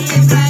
Bye.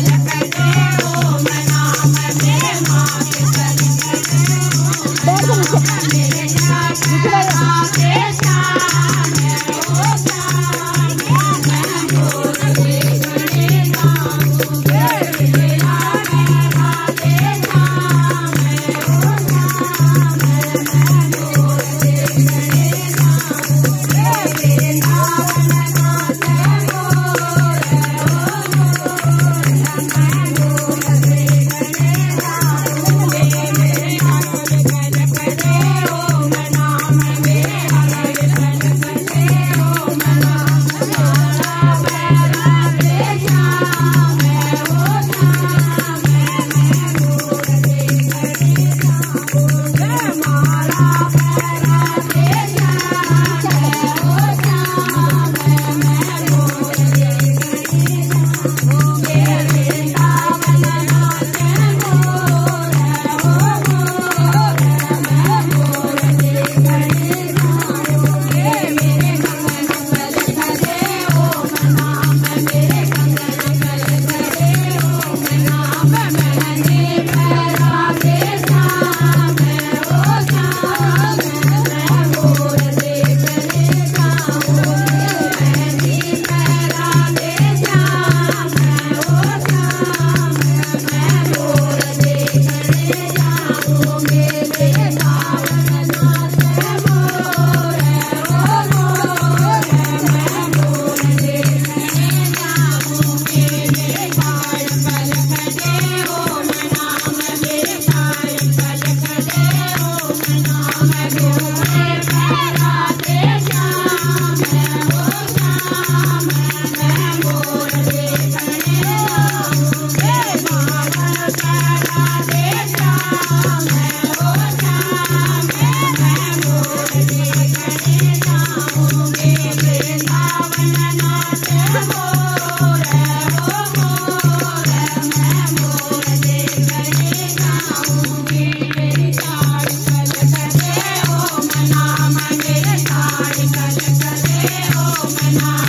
Just